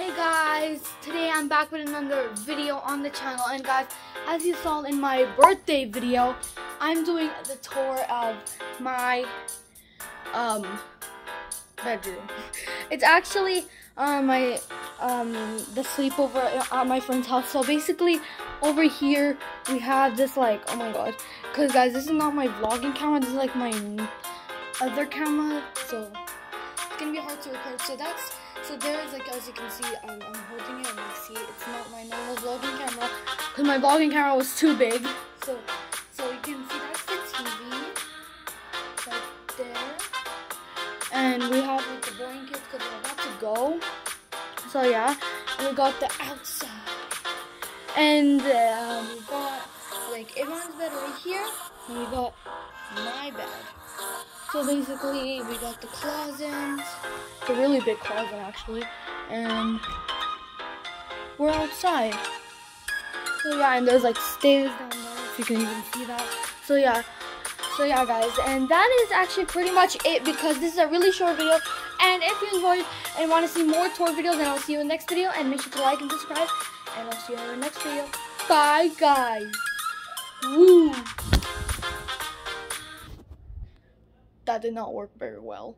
Hey guys, today I'm back with another video on the channel and guys, as you saw in my birthday video, I'm doing the tour of my um bedroom. It's actually uh, my um the sleepover at my friend's house. So basically over here we have this like oh my god, cuz guys, this is not my vlogging camera, this is like my other camera. So to be hard to record. So that's so there's like as you can see, um, I'm holding it and you see it's not my normal vlogging camera because my vlogging camera was too big. So so you can see that's the TV right there, and we have like the blankets because we're about to go. So yeah, we got the outside, and um, we got like everyone's bed right here, and we got my bed. So basically, we got the closet. It's a really big closet, actually. And we're outside. So yeah, and there's like stairs down there, if you can even see that. So yeah, so yeah, guys. And that is actually pretty much it because this is a really short video. And if you enjoyed and want to see more tour videos, then I'll see you in the next video. And make sure to like and subscribe. And I'll see you in the next video. Bye, guys. Woo! that did not work very well.